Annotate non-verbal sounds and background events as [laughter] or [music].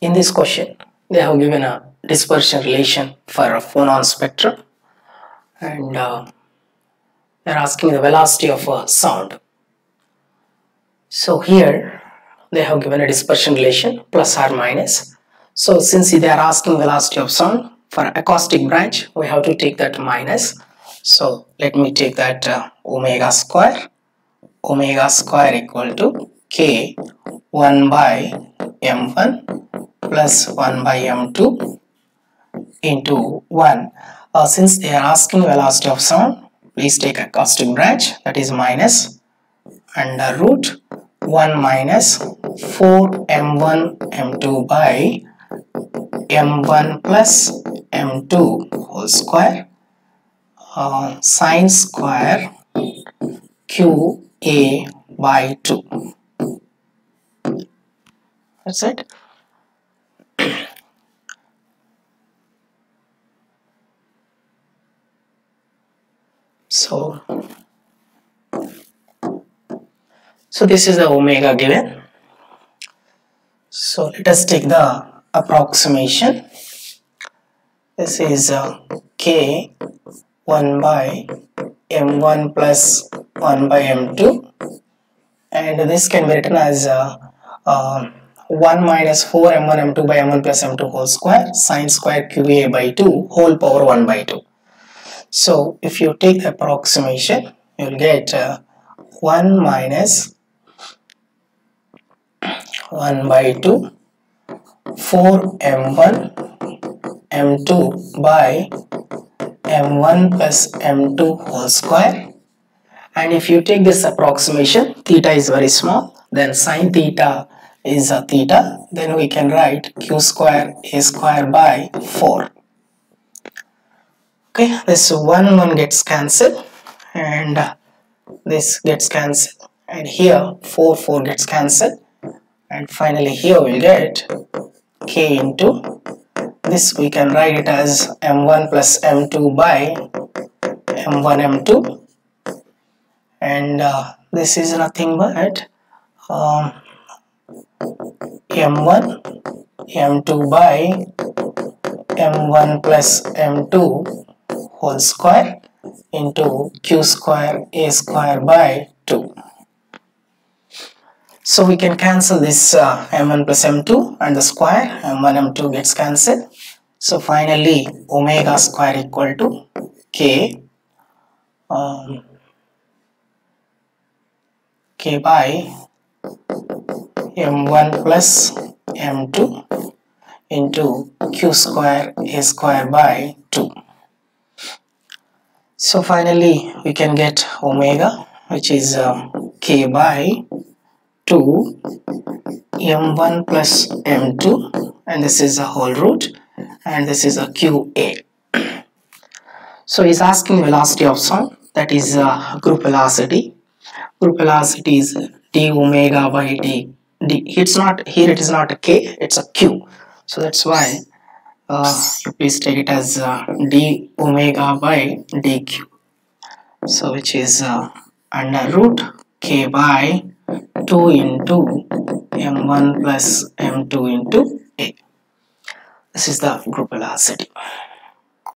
In this question, they have given a dispersion relation for a phonon spectrum and uh, they're asking the velocity of a sound. So here they have given a dispersion relation plus or minus. So since they are asking velocity of sound for acoustic branch, we have to take that minus. So let me take that uh, omega square. Omega square equal to k 1 by m1 plus 1 by m2 into 1. Uh, since they are asking velocity of sound, please take a acoustic branch that is minus under root 1 minus 4 m1 m2 by m1 plus m2 whole square uh, sine square qa by 2 that's it so so this is the omega given. So let us take the approximation. This is uh, k 1 by m1 plus 1 by m2 and this can be written as uh, uh, 1 minus 4 m1 m2 by m1 plus m2 whole square sine square qa by 2 whole power 1 by 2 so if you take approximation you will get uh, 1 minus 1 by 2 4 m1 m2 by m1 plus m2 whole square. And if you take this approximation theta is very small then sine theta is a theta then we can write q square a square by 4 okay this 1 1 gets cancelled and uh, this gets cancelled. And here 4 4 gets cancelled. And finally here we'll get k into this. We can write it as m1 plus m2 by m1 m2 and uh, this is nothing but um, m1 m2 by m1 plus m2 whole square into q square a square by 2 so we can cancel this uh, m1 plus m2 and the square. m1 m2 gets cancelled. So finally omega square equal to k um, k by m1 plus m2 into q square a square by 2 so finally we can get omega which is uh, k by 2 m1 plus m2 and this is a whole root and this is a qa [clears throat] so he's asking velocity of sound that is uh, group velocity. Group velocity is d omega by d d it's not here it is not a k it's a q. So that's why please take it as uh, d omega by dq so which is uh, under root k by 2 into m1 plus m2 into a. This is the group velocity